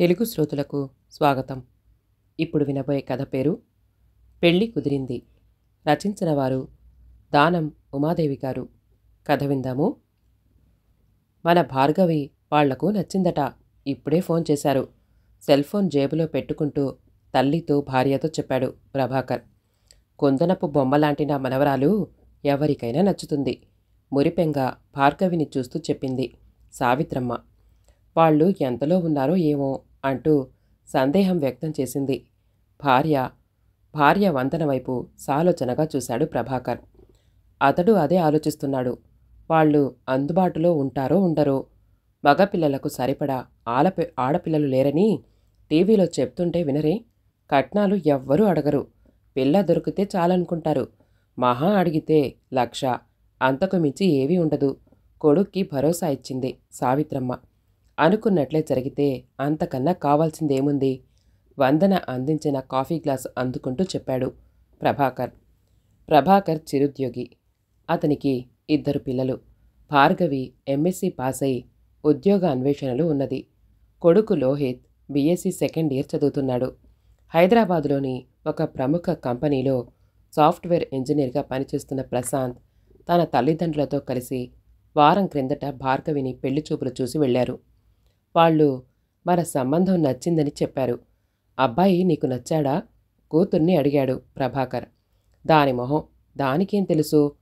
తెలుగు శ్రోతలకు స్వాగతం. ఇప్పుడు వినబోయే కథ పేరు పెళ్ళి కుదిరింది. రచించిన వారు దానం ఉమాదేవి గారు. కథ విందాము. మన భార్గవి వాళ్ళకు నచ్చిందట. ఇప్పుడే ఫోన్ చేశారు. సెల్ ఫోన్ జేబులో పెట్టుకుంటూ తల్లితో భార్యతో చెప్పాడు ప్రభాకర్. కొందనపు బొమ్మలాంటి నా మనవరాలు ఎవరికైనా నచ్చుతుంది. మురిపెంగా భార్గవిని చూస్తూ చెప్పింది సావిత్రమ్మ. వాళ్ళు ఎంతలో ఉన్నారో ఏమో అంటూ సందేహం వ్యక్తం చేసింది. భార్య భార్య వంతన వైపు సాలోచనగా చూశాడు ప్రభాకర్. అతడు అదే ఆలోచిస్తున్నాడు. వాళ్ళు అందుబాటులో ఉంటారో ఉండరో. మగపిల్లలకు సరిపడా ఆలపి ఆడపిల్లలు లేరని టీవీలో చెప్తుంటే వినరే కట్నాలు ఎవ్వరూ అడగరు. పిల్ల దొరికితే చాలనుకుంటారు. మహా అడిగితే లక్ష అంతకు మించి ఏవీ ఉండదు. కొడుక్కి భరోసా ఇచ్చింది సావిత్రమ్మ. అనుకున్నట్లే జరిగితే అంతకన్నా కావాల్సిందేముంది? వందన అందించిన కాఫీ గ్లాస్ అందుకుంటూ చెప్పాడు ప్రభాకర్. ప్రభాకర్ చిరుద్యోగి. అతనికి ఇద్దరు పిల్లలు. భార్గవి ఎంఎస్సి పాస్ అయి ఉద్యోగ అన్వేషణలు ఉన్నది. కొడుకు లోహిత్ బీఎస్సీ సెకండ్ ఇయర్ చదువుతున్నాడు. హైదరాబాదులోని ఒక ప్రముఖ కంపెనీలో సాఫ్ట్వేర్ ఇంజనీర్గా పనిచేస్తున్న ప్రశాంత్ తన తల్లిదండ్రులతో కలిసి వారం క్రిందట భార్గవిని పెళ్ళి చూపులు చూసి వెళ్ళారు. వాళ్ళు మన సంబంధం నచ్చిందని చెప్పారు. అబ్బాయి నీకు నచ్చాడా? కూతుర్ని అడిగాడు ప్రభాకర్. దాని మొహం దానికేం తెలుసు?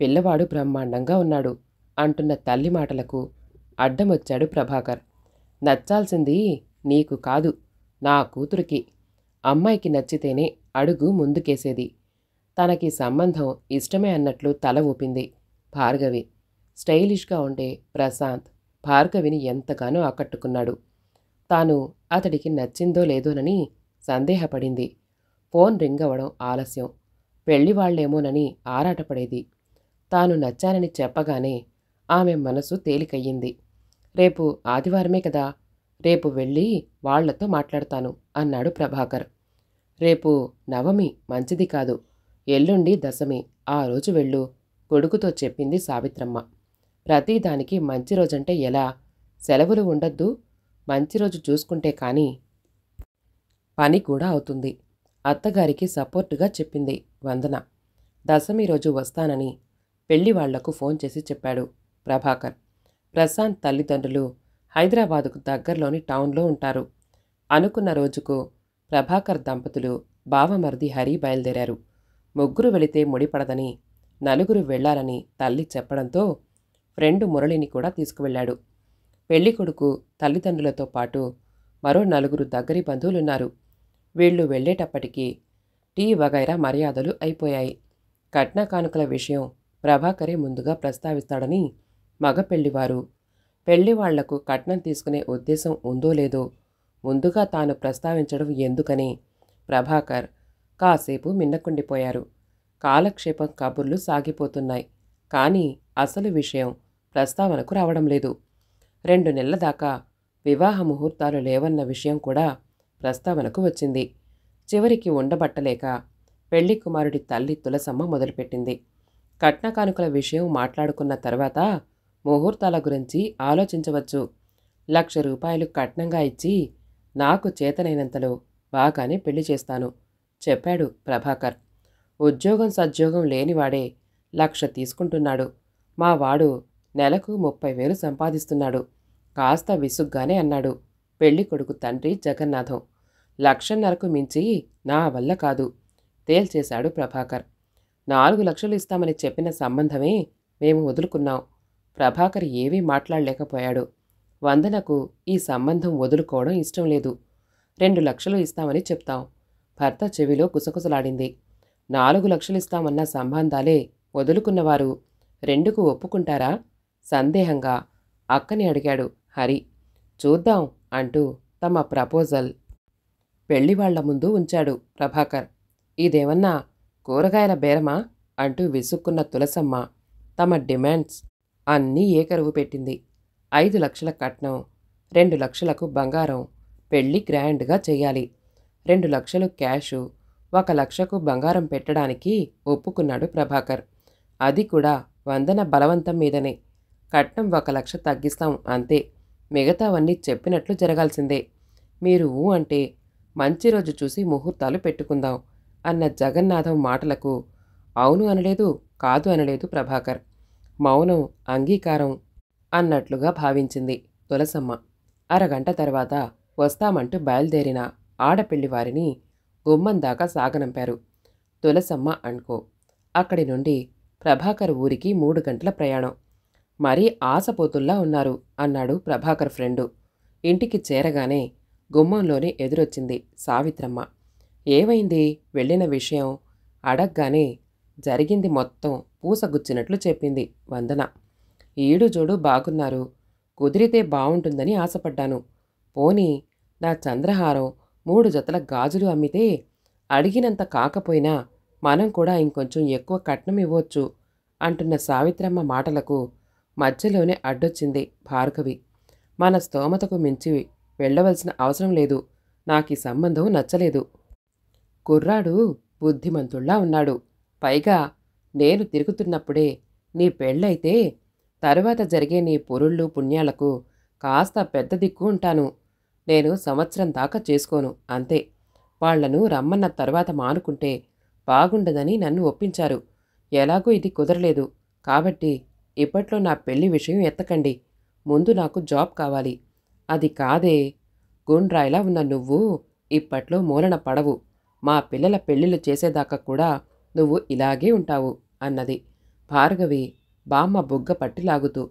పిల్లవాడు బ్రహ్మాండంగా ఉన్నాడు అంటున్న తల్లి మాటలకు అడ్డమొచ్చాడు ప్రభాకర్. నచ్చాల్సింది నీకు కాదు నా కూతురికి. అమ్మాయికి నచ్చితేనే అడుగు ముందుకేసేది. తనకి సంబంధం ఇష్టమే అన్నట్లు తల ఊపింది భార్గవి. స్టైలిష్గా ఉండే ప్రశాంత్ భార్గవిని ఎంతగానో ఆకట్టుకున్నాడు. తాను అతడికి నచ్చిందో లేదోనని సందేహపడింది. ఫోన్ రింగ్ అవ్వడం ఆలస్యం. పెళ్ళివాళ్ళేమోనని ఆరాటపడేది. తాను నచ్చానని చెప్పగానే ఆమె మనసు తేలికయ్యింది. రేపు ఆదివారమే కదా రేపు వెళ్ళి వాళ్ళతో మాట్లాడతాను అన్నాడు ప్రభాకర్. రేపు నవమి మంచిది కాదు ఎల్లుండి దశమి ఆ రోజు వెళ్ళు కొడుకుతో చెప్పింది సావిత్రమ్మ. ప్రతిదానికి మంచి రోజంటే ఎలా? సెలవులు ఉండొద్దు. మంచి రోజు చూసుకుంటే కానీ పని కూడా అవుతుంది. అత్తగారికి సపోర్టుగా చెప్పింది వందన. దశమి రోజు వస్తానని పెళ్ళి వాళ్ళకు ఫోన్ చేసి చెప్పాడు ప్రభాకర్. ప్రశాంత్ తల్లిదండ్రులు హైదరాబాదుకు దగ్గరలోని టౌన్లో ఉంటారు. అనుకున్న రోజుకు ప్రభాకర్ దంపతులు బావమరిది హరి బయలుదేరారు. ముగ్గురు వెళితే ముడిపడదని నలుగురు వెళ్ళాలని తల్లి చెప్పడంతో ఫ్రెండ్ మురళిని కూడా తీసుకువెళ్ళాడు. పెళ్ళికొడుకు తల్లిదండ్రులతో పాటు మరో నలుగురు దగ్గరి బంధువులున్నారు. వీళ్ళు వెళ్ళేటప్పటికీ టీ వగైరా మర్యాదలు అయిపోయాయి. కట్న కానుకల విషయం ప్రభాకరే ముందుగా ప్రస్తావిస్తాడని మగ పెళ్ళివారు పెళ్ళి వాళ్ళకు కట్నం తీసుకునే ఉద్దేశం ఉందో లేదో ముందుగా తాను ప్రస్తావించడం ఎందుకని ప్రభాకర్ కాసేపు మిన్నకుండిపోయారు కాలక్షేపం కబుర్లు సాగిపోతున్నాయి. కానీ అసలు విషయం ప్రస్తావనకు రావడం లేదు. రెండు నెలల దాకా వివాహ ముహూర్తాలు లేవన్న విషయం కూడా ప్రస్తావనకు వచ్చింది. చివరికి ఉండబట్టలేక పెళ్ళి కుమారుడి తల్లి తులసమ్మ మొదలుపెట్టింది. కట్న కానుకల విషయం మాట్లాడుకున్న తర్వాత ముహూర్తాల గురించి ఆలోచించవచ్చు. లక్ష రూపాయలు కట్నంగా ఇచ్చి నాకు చేతనైనంతలో బాగానే పెళ్ళి చేస్తాను చెప్పాడు ప్రభాకర్. ఉద్యోగం సద్యోగం లేనివాడే లక్ష తీసుకుంటున్నాడు. మా వాడు నెలకు ముప్పై వేలు సంపాదిస్తున్నాడు. కాస్త విసుగ్గానే అన్నాడు. పెళ్ళి కొడుకు తండ్రి జగన్నాథం. లక్షన్నరకు మించి నా వల్ల కాదు. తేల్చేశాడు ప్రభాకర్. నాలుగు లక్షలు ఇస్తామని చెప్పిన సంబంధమే మేము వదులుకున్నాం. ప్రభాకర్ ఏమీ మాట్లాడలేకపోయాడు. వందనకు ఈ సంబంధం వదులుకోవడం ఇష్టం లేదు. రెండు లక్షలు ఇస్తామని చెప్తాం. భర్త చెవిలో కుసకుసలాడింది నాలుగు లక్షలు ఇస్తామన్న సంబంధాలే వదులుకున్నవారు. రెండుకు ఒప్పుకుంటారా? సందేహంగా అక్కని అడిగాడు హరి. చూద్దాం అంటూ తమ ప్రపోజల్ పెళ్ళివాళ్ళ ముందు ఉంచాడు ప్రభాకర్. ఇదేమన్నా కూరగాయల బేరమా? అంటూ విసుక్కున్న తులసమ్మ తమ డిమాండ్స్ అన్నీ ఏకరువు పెట్టింది. ఐదు లక్షల కట్నం రెండు లక్షలకు బంగారం పెళ్ళి గ్రాండ్గా చేయాలి. రెండు లక్షలు క్యాషు ఒక లక్షకు బంగారం పెట్టడానికి ఒప్పుకున్నాడు ప్రభాకర్. అది కూడా వందన బలవంతం మీదనే. కట్నం ఒక లక్ష తగ్గిస్తాం అంతే. మిగతావన్నీ చెప్పినట్లు జరగాల్సిందే. మీరు ఊ అంటే మంచి రోజు చూసి ముహూర్తాలు పెట్టుకుందాం అన్న జగన్నాథం మాటలకు అవును అనలేదు కాదు అనలేదు ప్రభాకర్. మౌనం అంగీకారం అన్నట్లుగా భావించింది తులసమ్మ. అరగంట తర్వాత వస్తామంటూ బయలుదేరిన ఆడపిల్లి వారిని గుమ్మం దాకా సాగనంపారు తులసమ్మ అనుకో. అక్కడి నుండి ప్రభాకర్ ఊరికి మూడు గంటల ప్రయాణం. మరీ ఆశపోతుల్లా ఉన్నారు అన్నాడు ప్రభాకర్ ఫ్రెండు. ఇంటికి చేరగానే గుమ్మంలోనే ఎదురొచ్చింది సావిత్రమ్మ. ఏమైంది? వెళ్ళిన విషయం అడగ్గానే జరిగింది మొత్తం పూసగుచ్చినట్లు చెప్పింది వందన. ఈడు జోడు బాగున్నారు. కుదిరితే బావుంటుందని ఆశపడ్డాను. పోనీ నా చంద్రహారం మూడు జతల గాజులు అమ్మితే అడిగినంత కాకపోయినా మనం కూడా ఇంకొంచెం ఎక్కువ కట్నం ఇవ్వచ్చు అంటున్న సావిత్రమ్మ మాటలకు మధ్యలోనే అడ్డొచ్చింది భార్గవి. మన స్తోమతకు మించి వెళ్ళవలసిన అవసరం లేదు. నాకు ఈ సంబంధం నచ్చలేదు. కుర్రాడు బుద్ధిమంతుల్లా ఉన్నాడు. పైగా నేను తిరుగుతున్నప్పుడే నీ పెళ్ళైతే తరువాత జరిగే నీ పొరుళ్ళు పుణ్యాలకు కాస్త పెద్ద దిక్కు ఉంటాను. నేను సంవత్సరం దాకా చేసుకోను అంతే. వాళ్ళను రమ్మన్న తర్వాత మానుకుంటే బాగుండదని నన్ను ఒప్పించారు. ఎలాగూ ఇది కుదరలేదు. కాబట్టి ఇప్పట్లో నా పెళ్ళి విషయం ఎత్తకండి. ముందు నాకు జాబ్ కావాలి. అది కాదే. గుండ్రాయిలా ఉన్న నువ్వు ఇప్పట్లో మూలన పడవు. మా పిల్లల పెళ్ళిళ్ళు చేసేదాకా కూడా నువ్వు ఇలాగే ఉంటావు అన్నది. భార్గవి బామ్మ బుగ్గ పట్టిలాగుతూ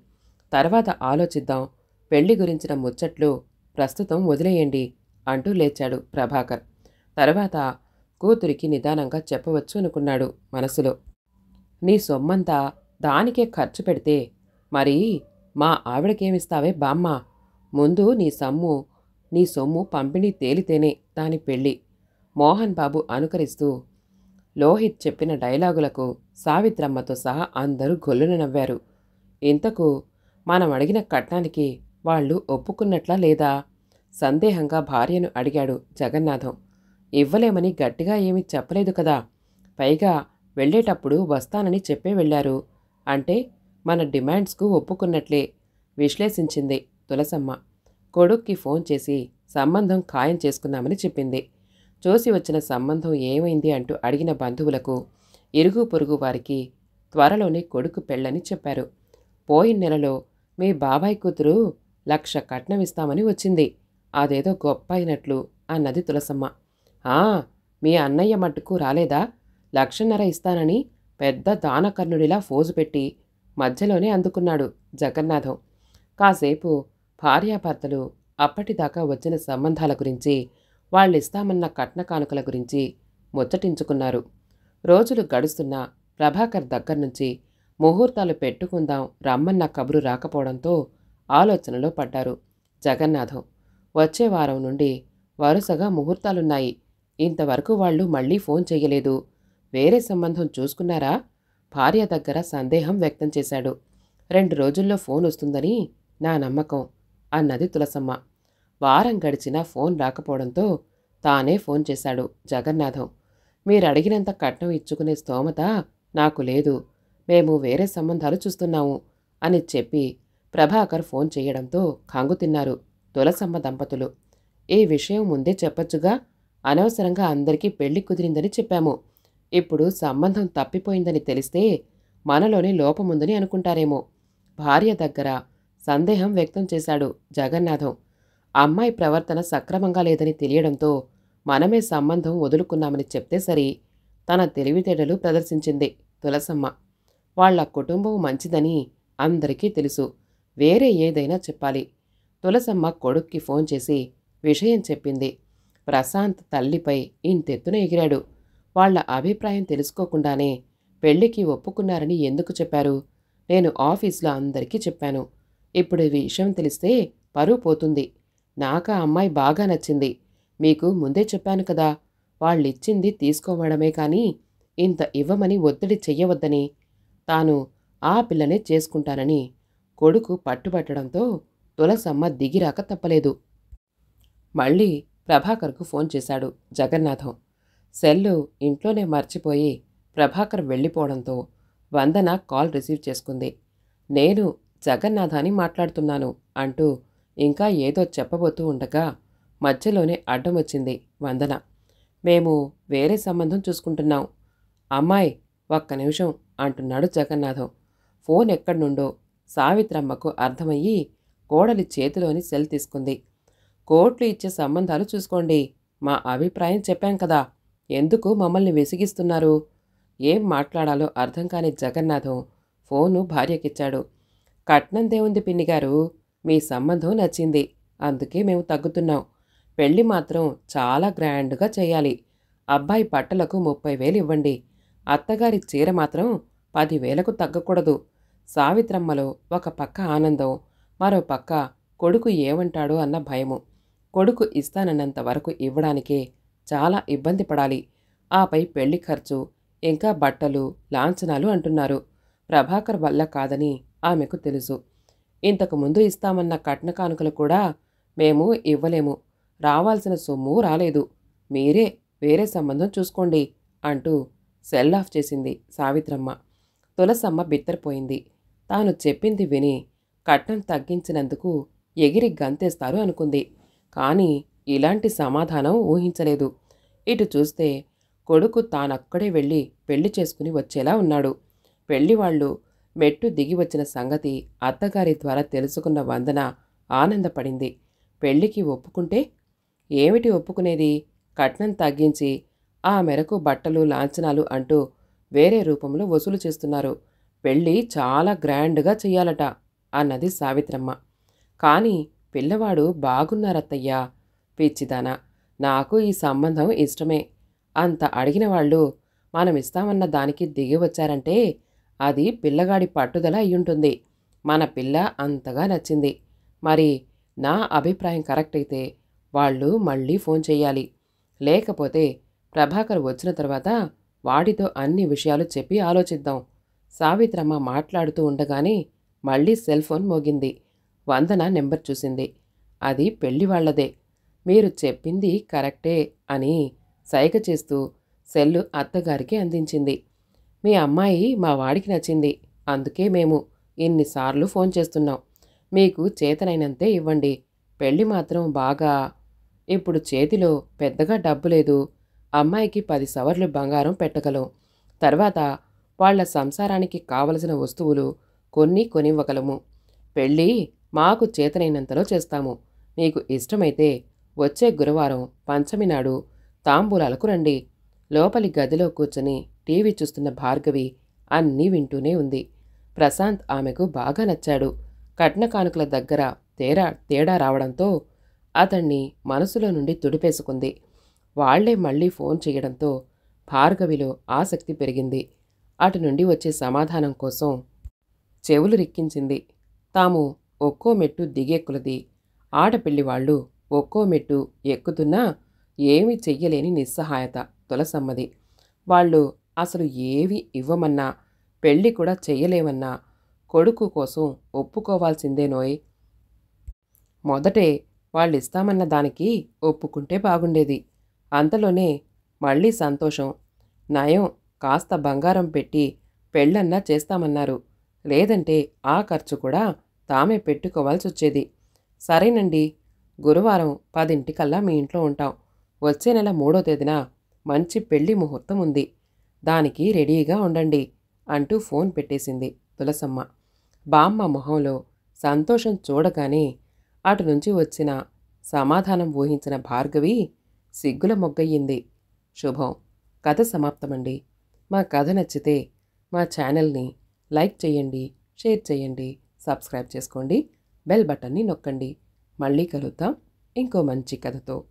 తర్వాత ఆలోచిద్దాం. పెళ్ళి గురించిన ముచ్చట్లు ప్రస్తుతం వదిలేయండి అంటూ లేచాడు ప్రభాకర్. తర్వాత కూతురికి నిదానంగా చెప్పవచ్చు అనుకున్నాడు మనసులో. నీ సొమ్మంతా దానికే ఖర్చు పెడితే మరి మా ఆవిడకేమిస్తావే బామ్మ? ముందు నీ సమ్ము నీ సొమ్ము పంపిణీ తేలితేనే దాని పెళ్ళి. మోహన్ బాబు అనుకరిస్తూ లోహిత్ చెప్పిన డైలాగులకు సావిత్రమ్మతో సహా అందరూ గొల్లున నవ్వారు. ఇంతకు మనం అడిగిన కట్నానికి వాళ్ళు ఒప్పుకున్నట్లా లేదా? సందేహంగా భార్యను అడిగాడు జగన్నాథం. ఇవ్వలేమని గట్టిగా ఏమీ చెప్పలేదు కదా? పైగా వెళ్ళేటప్పుడు వస్తానని చెప్పే వెళ్ళారు. అంటే మన డిమాండ్స్కు ఒప్పుకున్నట్లే విశ్లేషించింది తులసమ్మ. కొడుక్కి ఫోన్ చేసి సంబంధం ఖాయం చేసుకుందామని చెప్పింది. చూసి వచ్చిన సంబంధం ఏమైంది అంటూ అడిగిన బంధువులకు ఇరుగు పొరుగు వారికి త్వరలోనే కొడుకు పెళ్ళని చెప్పారు. పోయిన నెలలో మీ బాబాయ్ కూతురు లక్ష కట్నం ఇస్తామని వచ్చింది. అదేదో గొప్ప అయినట్లు అన్నది తులసమ్మ. మీ అన్నయ్య మట్టుకు రాలేదా? లక్షన్నర ఇస్తానని పెద్ద దానకర్ణుడిలా ఫోజు పెట్టి మధ్యలోనే అందుకున్నాడు జగన్నాథం. కాసేపు భార్యాభర్తలు అప్పటిదాకా వచ్చిన సంబంధాల గురించి వాళ్ళిస్తామన్న కట్న కానుకల గురించి ముచ్చటించుకున్నారు. రోజులు గడుస్తున్నా ప్రభాకర్ దగ్గర నుంచి ముహూర్తాలు పెట్టుకుందాం రమ్మన్న కబురు రాకపోవడంతో ఆలోచనలో పడ్డారు జగన్నాథం. వచ్చే వారం నుండి వరుసగా ముహూర్తాలున్నాయి. ఇంతవరకు వాళ్ళు మళ్ళీ ఫోన్ చేయలేదు. వేరే సంబంధం చూసుకున్నారా? భార్య దగ్గర సందేహం వ్యక్తం చేశాడు. రెండు రోజుల్లో ఫోన్ వస్తుందని నా నమ్మకం అన్నది తులసమ్మ. వారం గడిచినా ఫోన్ రాకపోవడంతో తానే ఫోన్ చేశాడు జగన్నాథం. మీరు అడిగినంత కట్నం ఇచ్చుకునే స్తోమత నాకు లేదు. మేము వేరే సంబంధాలు చూస్తున్నాము అని చెప్పి ప్రభాకర్ ఫోన్ చేయడంతో కంగు తిన్నారు తులసమ్మ దంపతులు. ఈ విషయం ముందే చెప్పొచ్చుగా? అనవసరంగా అందరికీ పెళ్ళి కుదిరిందని చెప్పాము. ఇప్పుడు సంబంధం తప్పిపోయిందని తెలిస్తే మనలోనే లోపముందని అనుకుంటారేమో. భార్య దగ్గర సందేహం వ్యక్తం చేశాడు జగన్నాథం. అమ్మాయి ప్రవర్తన సక్రమంగా లేదని తెలియడంతో మనమే సంబంధం వదులుకున్నామని చెప్తే సరి తన తెలివితేటలు ప్రదర్శించింది తులసమ్మ. వాళ్ళ కుటుంబం మంచిదని అందరికీ తెలుసు. వేరే ఏదైనా చెప్పాలి. తులసమ్మ కొడుక్కి ఫోన్ చేసి విషయం చెప్పింది. ప్రశాంత్ తల్లిపై ఇంతెత్తున ఎగిరాడు. వాళ్ళ అభిప్రాయం తెలుసుకోకుండానే పెళ్ళికి ఒప్పుకున్నారని ఎందుకు చెప్పారు? నేను ఆఫీస్లో అందరికీ చెప్పాను. ఇప్పుడు ఈ విషయం తెలిస్తే పరువు పోతుంది. నాకు ఆ అమ్మాయి బాగా నచ్చింది. మీకు ముందే చెప్పాను కదా వాళ్ళిచ్చింది తీసుకోవడమే కానీ ఇంత ఇవ్వమని ఒత్తిడి చెయ్యవద్దని. తాను ఆ పిల్లనే చేసుకుంటానని కొడుకు పట్టుబట్టడంతో తులసమ్మ దిగిరాక తప్పలేదు. మళ్ళీ ప్రభాకర్కు ఫోన్ చేశాడు జగన్నాథం. సెల్లు ఇంట్లోనే మర్చిపోయి ప్రభాకర్ వెళ్ళిపోవడంతో వందన కాల్ రిసీవ్ చేసుకుంది. నేను జగన్నాథాని మాట్లాడుతున్నాను అంటూ ఇంకా ఏదో చెప్పబోతూ ఉండగా మధ్యలోనే అడ్డం వచ్చింది వందన. మేము వేరే సంబంధం చూసుకుంటున్నాం. అమ్మాయి ఒక్క నిమిషం అంటున్నాడు జగన్నాథం. ఫోన్ ఎక్కడి నుండో సావిత్రమ్మకు అర్థమయ్యి కోడలి చేతిలోని సెల్ తీసుకుంది. కోట్లు ఇచ్చే సంబంధాలు చూసుకోండి మా అభిప్రాయం చెప్పాం కదా. ఎందుకు మమ్మల్ని విసిగిస్తున్నారు? ఏం మాట్లాడాలో అర్థం కాని జగన్నాథం ఫోను భార్యకిచ్చాడు. కట్నం దేవుంది పిన్నిగారు మీ సంబంధం నచ్చింది అందుకే మేము తగ్గుతున్నాం. పెళ్ళి మాత్రం చాలా గ్రాండ్గా చేయాలి. అబ్బాయి బట్టలకు ముప్పై వేలు ఇవ్వండి. అత్తగారి చీర మాత్రం పదివేలకు తగ్గకూడదు. సావిత్రమ్మలో ఒక పక్క ఆనందం మరో పక్క కొడుకు ఏమంటాడో అన్న భయము. కొడుకు ఇస్తానన్నంత వరకు ఇవ్వడానికే చాలా ఇబ్బంది పడాలి. ఆపై పెళ్ళి ఖర్చు ఇంకా బట్టలు లాంఛనాలు అంటున్నారు. ప్రభాకర్ వల్ల కాదని ఆమెకు తెలుసు. ఇంతకు ముందు ఇస్తామన్న కట్న కానుకలు కూడా మేము ఇవ్వలేము. రావాల్సిన సొమ్ము రాలేదు. మీరే వేరే సంబంధం చూసుకోండి అంటూ సెల్ ఆఫ్ చేసింది సావిత్రమ్మ. తులసమ్మ బిత్తరపోయింది. తాను చెప్పింది విని కట్నం తగ్గించినందుకు ఎగిరి గంతేస్తారు అనుకుంది. కానీ ఇలాంటి సమాధానం ఊహించలేదు. ఇటు చూస్తే కొడుకు తానక్కడే వెళ్ళి పెళ్ళి చేసుకుని వచ్చేలా ఉన్నాడు. పెళ్ళివాళ్ళు మెట్టు దిగి వచ్చిన సంగతి అత్తగారి ద్వారా తెలుసుకున్న వందన ఆనందపడింది. పెళ్ళికి ఒప్పుకుంటే? ఏమిటి ఒప్పుకునేది? కట్నం తగ్గించి ఆ మేరకు బట్టలు లాంఛనాలు అంటూ వేరే రూపంలో వసూలు చేస్తున్నారు. పెళ్ళి చాలా గ్రాండ్గా చెయ్యాలట అన్నది సావిత్రమ్మ. కానీ పిల్లవాడు బాగున్నారత్తయ్యా. పిచ్చిదానా నాకు ఈ సంబంధం ఇష్టమే. అంత అడిగిన వాళ్ళు మనం ఇస్తామన్న దానికి దిగి వచ్చారంటే అది పిల్లగాడి పట్టుదల అయ్యుంటుంది. మన పిల్ల అంతగా నచ్చింది. మరి నా అభిప్రాయం కరెక్ట్ అయితే వాళ్ళు మళ్ళీ ఫోన్ చేయాలి లేకపోతే ప్రభాకర్ వచ్చిన తర్వాత వాడితో అన్ని విషయాలు చెప్పి ఆలోచిద్దాం. సావిత్రమ్మ మాట్లాడుతూ ఉండగానే మళ్ళీ సెల్ ఫోన్ మోగింది. వందన నెంబర్ చూసింది. అది పెళ్ళి వాళ్ళదే. మీరు చెప్పింది కరెక్టే అని సైగ చేస్తూ సెల్లు అత్తగారికి అందించింది. మీ అమ్మాయి మా వాడికి నచ్చింది. అందుకే మేము ఇన్నిసార్లు ఫోన్ చేస్తున్నాం. మీకు చేతనైనంతే ఇవ్వండి. పెళ్ళి మాత్రం బాగా ఇప్పుడు చేతిలో పెద్దగా డబ్బు లేదు. అమ్మాయికి పది సవర్లు బంగారం పెట్టగలం. తర్వాత వాళ్ళ సంసారానికి కావలసిన వస్తువులు కొన్ని కొనివ్వగలము. పెళ్ళి మాకు చేతనైనంతలో చేస్తాము. మీకు ఇష్టమైతే వచ్చే గురువారం పంచమి నాడు తాంబూలాలకు రండి. లోపలి గదిలో కూర్చొని టీవీ చూస్తున్న భార్గవి అన్నీ వింటూనే ఉంది. ప్రశాంత్ ఆమెకు బాగా నచ్చాడు. కట్న కానుకల దగ్గర తేడా తేడా రావడంతో అతన్ని మనసులో నుండి తుడిపేసుకుంది. వాళ్ళే మళ్ళీ ఫోన్ చేయడంతో భార్గవిలో ఆసక్తి పెరిగింది. అటు నుండి వచ్చే సమాధానం కోసం చెవులు రిక్కించింది. తాము ఒక్కో మెట్టు దిగే కులది ఆడపిల్లి వాళ్ళు ఒక్కో మెట్టు ఎక్కుతున్నా ఏమి చెయ్యలేని నిస్సహాయత తులసమ్మది. వాళ్ళు అసలు ఏవి ఇవ్వమన్నా పెళ్ళి కూడా చెయ్యలేమన్నా కొడుకు కోసం ఒప్పుకోవాల్సిందేనోయ్ మొదటే వాళ్ళు ఇస్తామన్న దానికి ఒప్పుకుంటే బాగుండేది. అంతలోనే మళ్ళీ సంతోషం. నయం కాస్త బంగారం పెట్టి పెళ్ళన్నా చేస్తామన్నారు. లేదంటే ఆ ఖర్చు కూడా తామే పెట్టుకోవాల్సి వచ్చేది సరేనండి గురువారం పదింటికల్లా మీ ఇంట్లో ఉంటాం. వచ్చే నెల మూడో తేదీన మంచి పెళ్ళి ముహూర్తం ఉంది. దానికి రెడీగా ఉండండి అంటూ ఫోన్ పెట్టేసింది తులసమ్మ. బామ్మ మొహంలో సంతోషం చూడగానే అటు నుంచి వచ్చిన సమాధానం ఊహించిన భార్గవి సిగ్గుల మొగ్గయ్యింది. శుభం. కథ సమాప్తమండి. మా కథ నచ్చితే మా ఛానల్ని లైక్ చేయండి షేర్ చేయండి సబ్స్క్రైబ్ చేసుకోండి బెల్ బటన్ని నొక్కండి. మళ్ళీ కలుద్దాం. ఇంకో మంచి కథతో.